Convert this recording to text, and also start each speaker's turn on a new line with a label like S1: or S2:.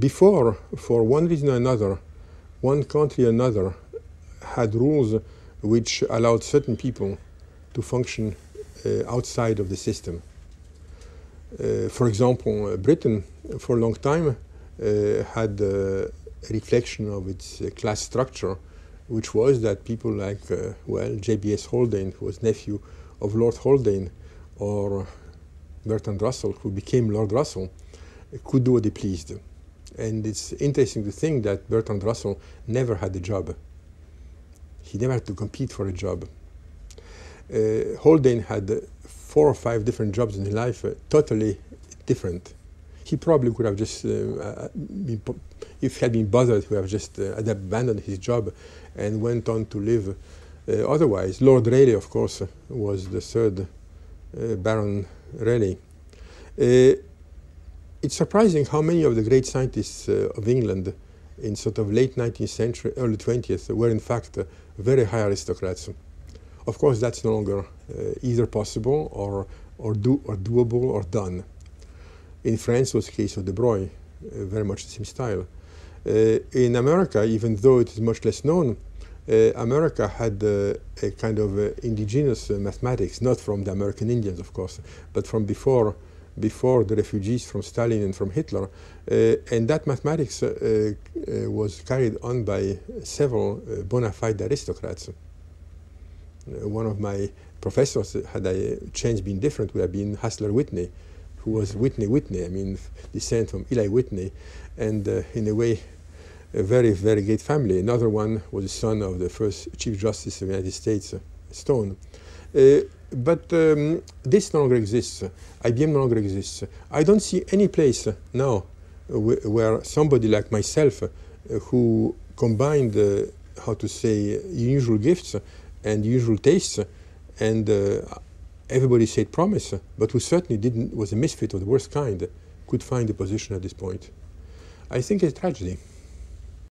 S1: Before, for one reason or another, one country or another had rules which allowed certain people to function uh, outside of the system. Uh, for example, uh, Britain, for a long time, uh, had a reflection of its uh, class structure, which was that people like, uh, well, J.B.S. Haldane, who was nephew of Lord Haldane, or Bertrand Russell, who became Lord Russell, could do what they pleased. And it's interesting to think that Bertrand Russell never had a job. He never had to compete for a job. Uh, Haldane had four or five different jobs in his life, uh, totally different. He probably could have just, uh, uh been, if he had been bothered, would have just uh, abandoned his job and went on to live uh, otherwise. Lord Rayleigh, of course, was the third Baron Rayleigh. It's surprising how many of the great scientists of England in sort of late 19th century, early 20th, were in fact very high aristocrats. Of course, that's no longer uh, either possible or, or, do, or doable or done. In France was the case of De Broglie, uh, very much the same style. Uh, in America, even though it is much less known, uh, America had uh, a kind of uh, indigenous mathematics, not from the American Indians, of course, but from before before the refugees from Stalin and from Hitler. Uh, and that mathematics uh, uh, was carried on by several bona fide aristocrats. one of my professors, had a chance been different, would have been Hassler Whitney, who was Whitney Whitney, I mean, descent from Eli Whitney, and in a way, a very, very great family. Another one was the son of the first Chief Justice of the United States, Stone. Uh, but um, this no longer exists. IBM no longer exists. I don't see any place now where somebody like myself, uh, who combined, uh, how to say, unusual gifts and usual tastes, and everybody said promise, but who certainly didn't was a misfit of the worst kind, could find a position at this point. I think it's a tragedy.